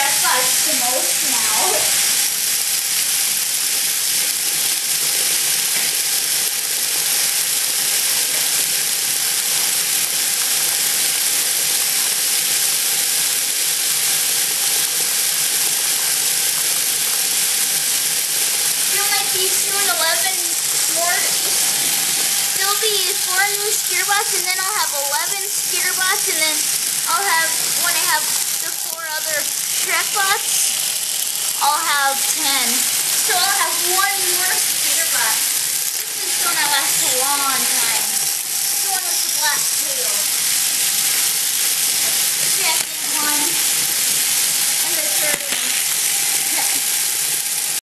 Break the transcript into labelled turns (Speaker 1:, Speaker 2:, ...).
Speaker 1: just like most now. these two and eleven more. will be four new spear and then I'll have a